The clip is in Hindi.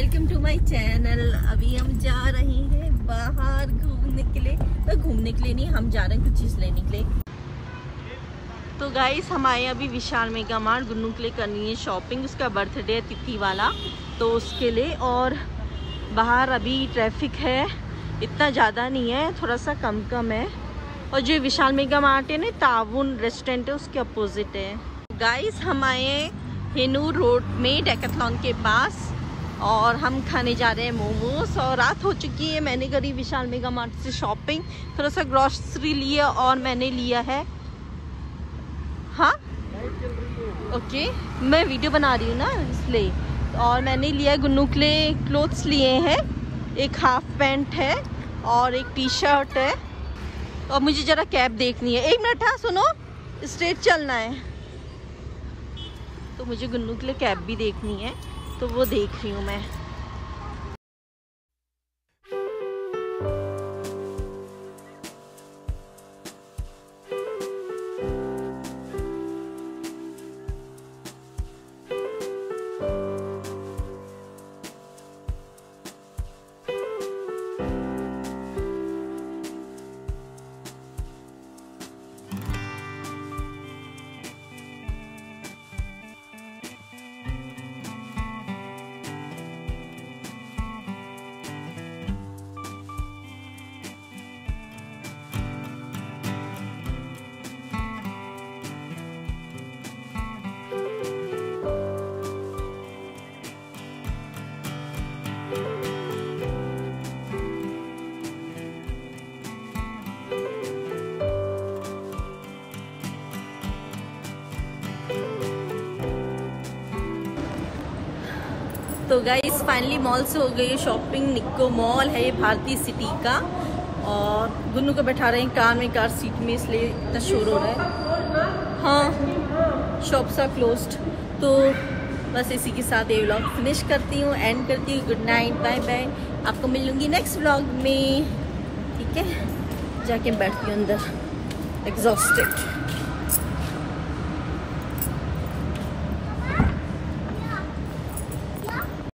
वेलकम टू माय चैनल अभी हम जा रहे हैं बाहर घूमने के लिए। तो घूमने के लिए नहीं, हम जा रहे हैं कुछ चीज़ लेने के लिए। तो गाइस हम आए अभी विशाल मेगा मार्ट। गुन्नू के लिए करनी है शॉपिंग उसका बर्थडे है तिथि वाला। तो उसके लिए और बाहर अभी ट्रैफ़िक है, इतना ज़्यादा नहीं है, थोड़ा सा कम कम है। और जो विशाल मेगा मार्ट है ना ताउन रेस्टोरेंट है, उसके अपोजिट है। गाइस हम आए हेनू रोड में डेकथलॉन के पास। और हम खाने जा रहे हैं मोमोज और रात हो चुकी है। मैंने करी विशाल मेगा मार्ट से शॉपिंग। थोड़ा सा ग्रॉसरी लिया और मैंने लिया है। हाँ? ओके मैं वीडियो बना रही हूँ ना इसलिए। और मैंने लिया है गुन्नू के लिए क्लोथ्स लिए हैं। एक हाफ़ पैंट है और एक टी शर्ट है। और मुझे ज़रा कैब देखनी है। एक मिनट हाँ सुनो। स्ट्रेट चलना है। तो मुझे गुन्नू के लिए कैब भी देखनी है। तो वो देख रही हूँ मैं। तो गाइस फाइनली मॉल से हो गई शॉपिंग निक्को मॉल है ये भारतीय सिटी का। और गुन्नू को बैठा रहे हैं कार में, कार सीट में, इसलिए इतना शोर हो रहा है। हाँ शॉप्स आर क्लोज्ड तो बस इसी के साथ ये व्लॉग फिनिश करती हूँ एंड करती हूँ। गुड नाइट बाय बाय आपको मिलूँगी नेक्स्ट व्लॉग में। ठीक है? जाके बैठती हूँ अंदर। एग्जॉस्टेड